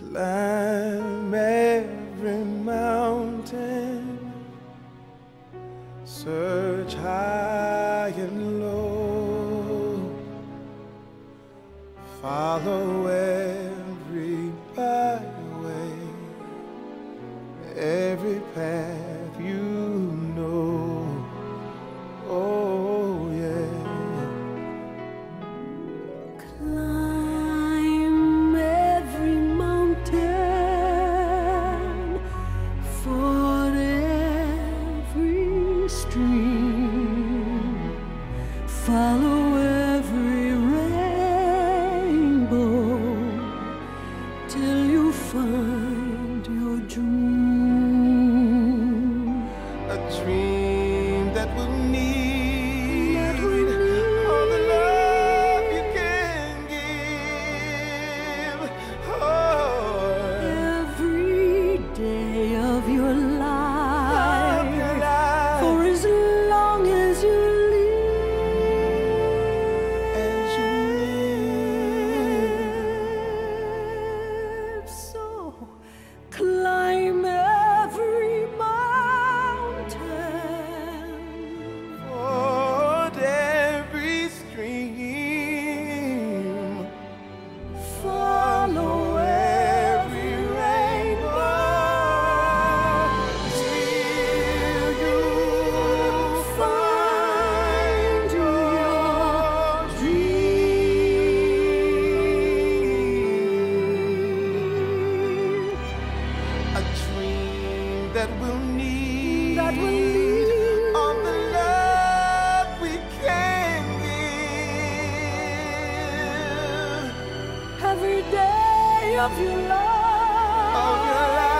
Climb every mountain, search high and low, follow every byway, every path you follow every rainbow till you find your dream. That we'll need. That we'll need. All the love we can give. Every day of your life. of your life